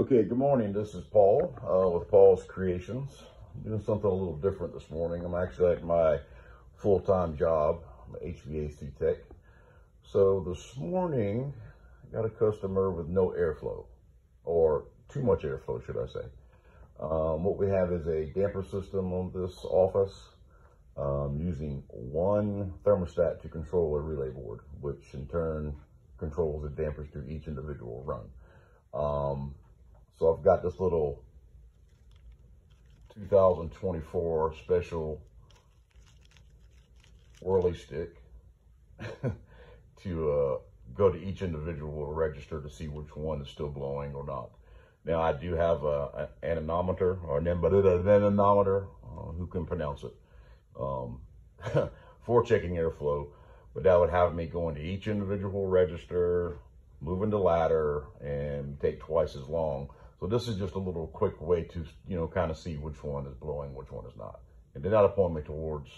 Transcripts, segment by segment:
Okay, good morning. This is Paul uh, with Paul's Creations. I'm doing something a little different this morning. I'm actually at my full-time job. I'm HVAC tech. So this morning, I got a customer with no airflow, or too much airflow, should I say. Um, what we have is a damper system on this office um, using one thermostat to control a relay board, which in turn controls the dampers to each individual run. Um, so I've got this little 2024 special whirly stick to uh, go to each individual register to see which one is still blowing or not. Now I do have a, an anemometer or an anemometer, uh, who can pronounce it, um, for checking airflow, but that would have me going to each individual register, moving the ladder, and take twice as long. So this is just a little quick way to, you know, kind of see which one is blowing, which one is not. And then that'll point me towards,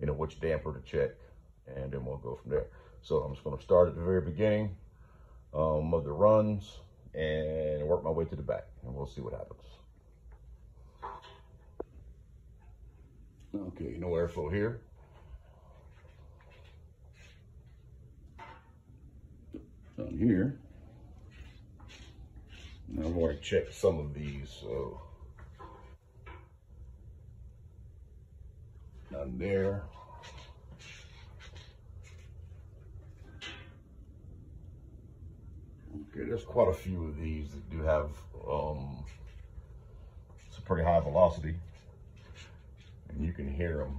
you know, which damper to check, and then we'll go from there. So I'm just gonna start at the very beginning um, of the runs and work my way to the back, and we'll see what happens. Okay, no airflow here. Down here. Now I've to check some of these, so. None there. Okay, there's quite a few of these that do have um, some pretty high velocity. And you can hear them.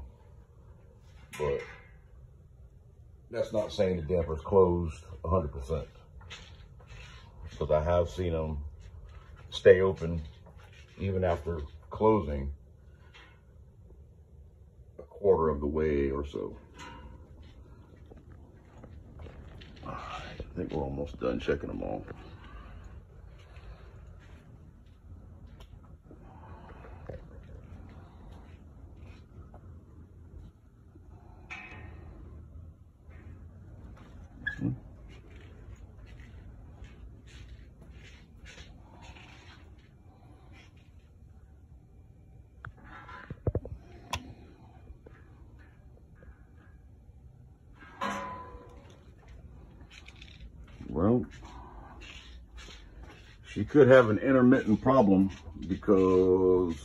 But that's not saying the damper's closed 100%. Because I have seen them stay open even after closing a quarter of the way or so. Ah, I think we're almost done checking them all. Well, she could have an intermittent problem because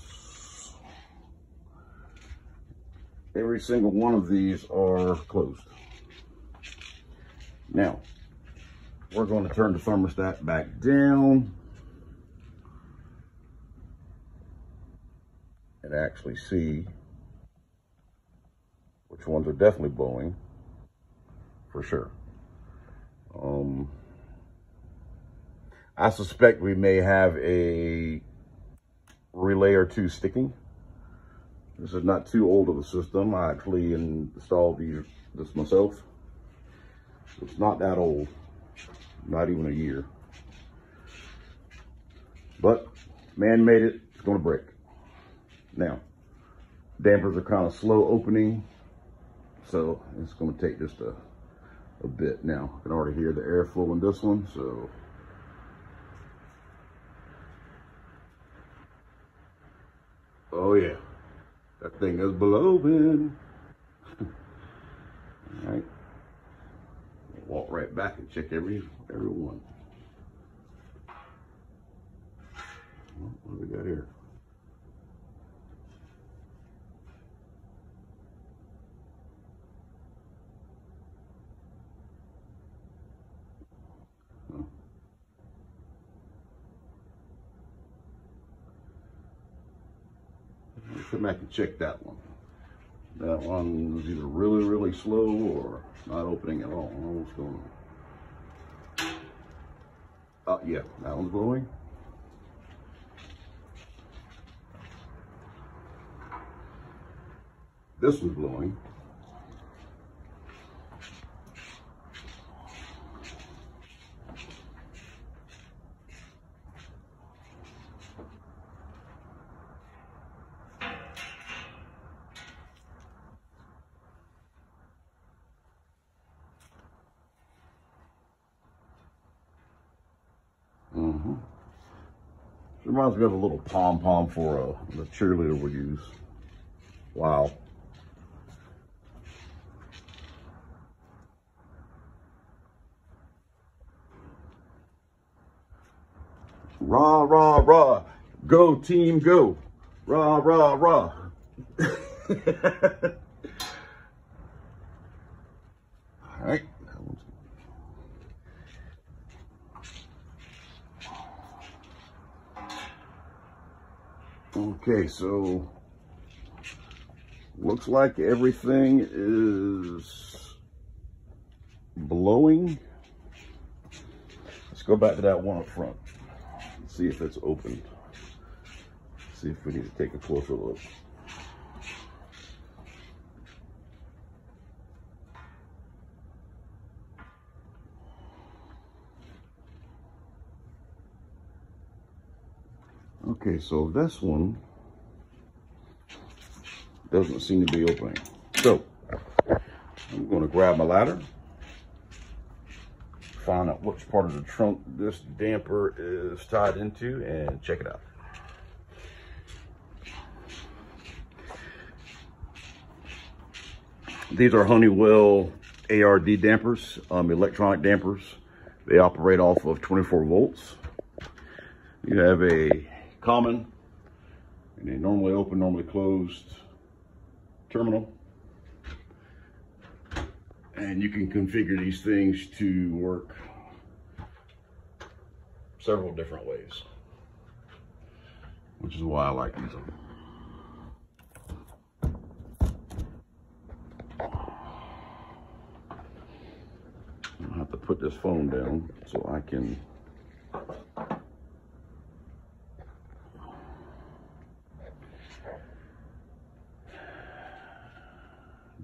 every single one of these are closed. Now, we're going to turn the thermostat back down and actually see which ones are definitely blowing for sure. Um, I suspect we may have a relay or two sticking. This is not too old of a system. I actually installed these, this myself. It's not that old, not even a year. But man made it, it's gonna break. Now, dampers are kind of slow opening, so it's gonna take just a, a bit. Now, I can already hear the airflow in this one, so Oh yeah, that thing is blowing. All right, walk right back and check every every one. What do we got here? Come back and check that one. That one was either really, really slow or not opening at all. What's going on. Uh, yeah, that one's blowing. This one's blowing. Reminds me of a little pom-pom for a, the cheerleader would use. Wow. Rah, rah, rah. Go, team, go. Rah, rah, rah. All right. Okay, so looks like everything is blowing. Let's go back to that one up front. See if it's open. See if we need to take a closer look. Okay, so this one doesn't seem to be opening. So I'm going to grab my ladder, find out which part of the trunk this damper is tied into, and check it out. These are Honeywell ARD dampers, um, electronic dampers. They operate off of 24 volts. You have a common and a normally open, normally closed terminal. And you can configure these things to work several different ways, which is why I like these. I have to put this phone down so I can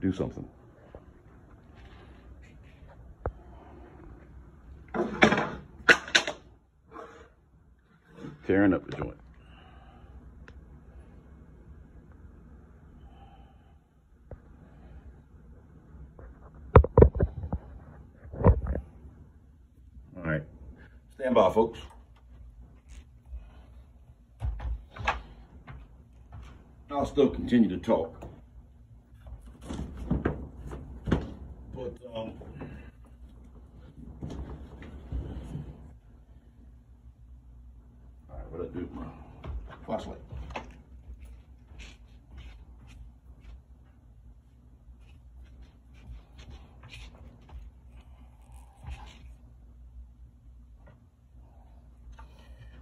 do something. Tearing up the joint. All right, stand by folks. I'll still continue to talk. My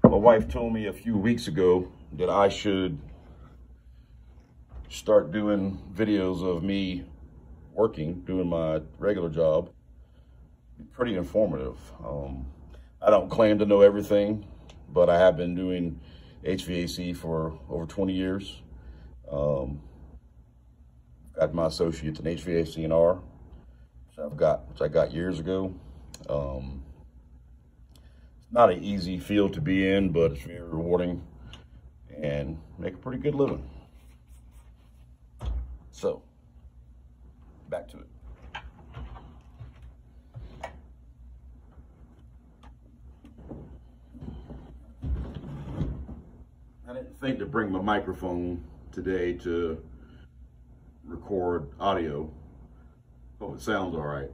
wife told me a few weeks ago that I should start doing videos of me working, doing my regular job. Pretty informative. Um, I don't claim to know everything, but I have been doing HVAC for over 20 years. Um, got my associates in HVAC and R, which I've got, which I got years ago. Um, it's not an easy field to be in, but it's very rewarding and make a pretty good living. So, back to it. Think to bring my microphone today to record audio. Hope it sounds all right.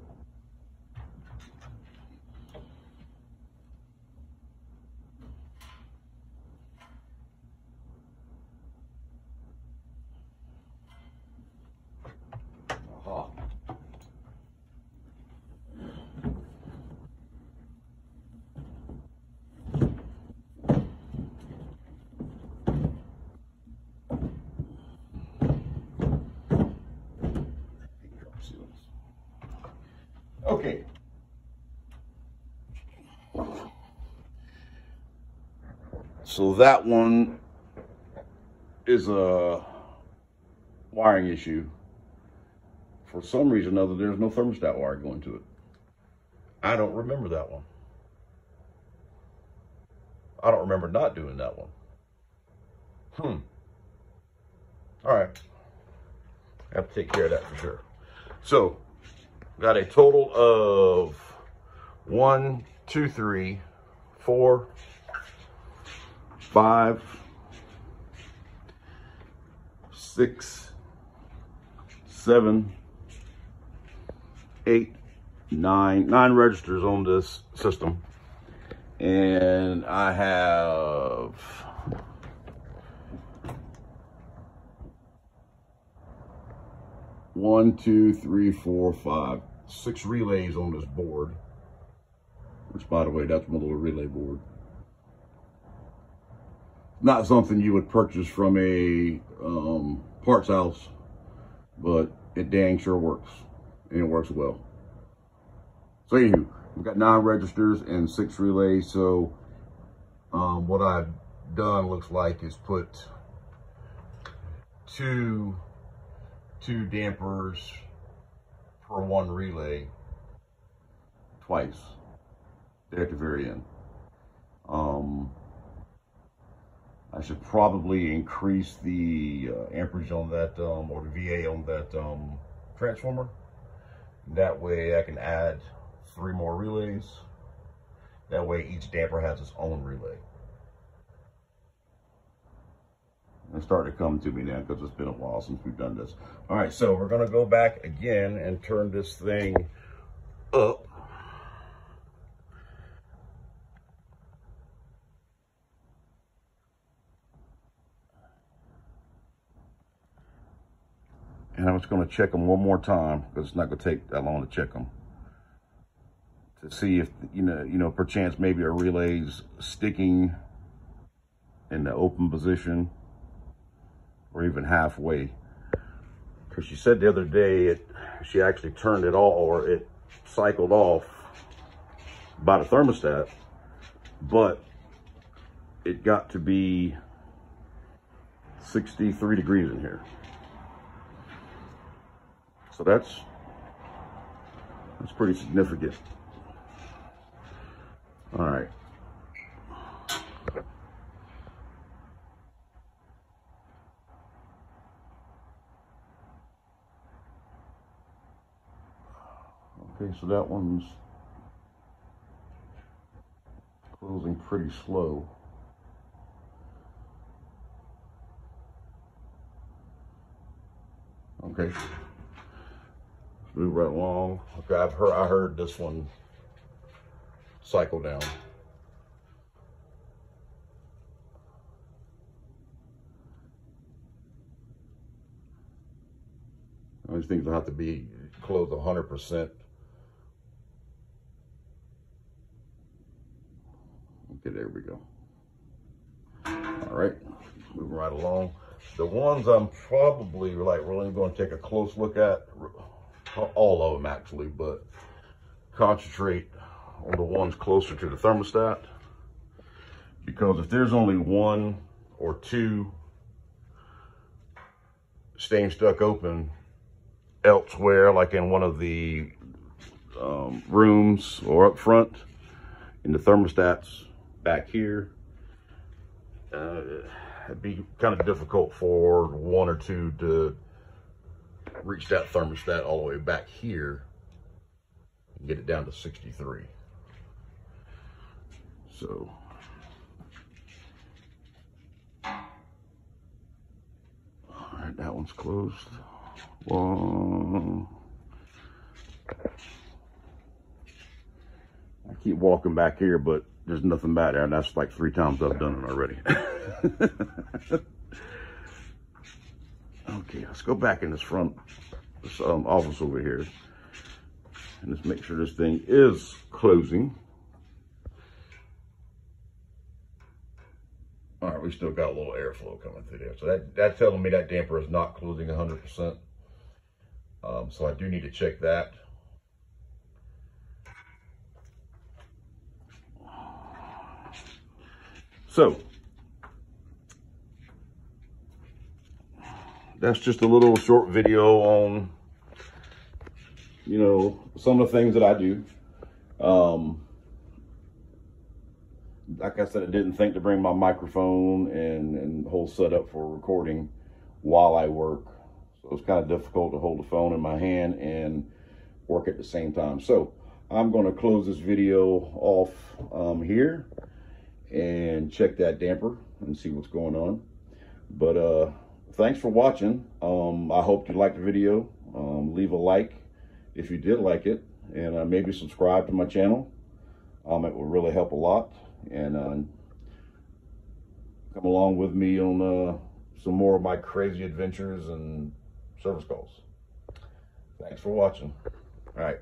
Okay. So that one is a wiring issue. For some reason or other, there's no thermostat wire going to it. I don't remember that one. I don't remember not doing that one. Hmm. All right. I have to take care of that for sure. So Got a total of one, two, three, four, five, six, seven, eight, nine, nine registers on this system. And I have one, two, three, four, five, six relays on this board. Which, by the way, that's my little relay board. Not something you would purchase from a um, parts house, but it dang sure works, and it works well. So anywho, we've got nine registers and six relays. So um, what I've done looks like is put two two dampers per one relay twice there at the very end. Um, I should probably increase the uh, amperage on that, um, or the VA on that um, transformer. That way I can add three more relays. That way each damper has its own relay. It's starting to come to me now because it's been a while since we've done this. All right, so we're gonna go back again and turn this thing up. And I'm just gonna check them one more time because it's not gonna take that long to check them. To see if, you know, you know, perchance maybe a relay's sticking in the open position or even halfway. Because she said the other day, it, she actually turned it all, or it cycled off by the thermostat, but it got to be 63 degrees in here. So that's, that's pretty significant. All right. Okay, so that one's closing pretty slow. Okay, move right along. Okay, I've heard I heard this one cycle down. These things will have to be closed 100% Okay, there we go. All right, moving right along. The ones I'm probably like really going to take a close look at, all of them actually, but concentrate on the ones closer to the thermostat. Because if there's only one or two staying stuck open elsewhere, like in one of the um, rooms or up front, in the thermostats back here. Uh, it'd be kind of difficult for one or two to reach that thermostat all the way back here and get it down to 63. So, all right, that one's closed. One. I keep walking back here, but there's nothing back there. And that's like three times I've done it already. okay, let's go back in this front this, um, office over here. And let's make sure this thing is closing. All right, we still got a little airflow coming through there. So that, that's telling me that damper is not closing 100%. Um, so I do need to check that. So, that's just a little short video on, you know, some of the things that I do. Um, like I said, I didn't think to bring my microphone and, and whole setup for recording while I work. So it's kind of difficult to hold the phone in my hand and work at the same time. So I'm going to close this video off um, here and check that damper and see what's going on. But uh, thanks for watching. Um, I hope you liked the video. Um, leave a like if you did like it, and uh, maybe subscribe to my channel. Um, it will really help a lot. And uh, come along with me on uh, some more of my crazy adventures and service calls. Thanks for watching. All right.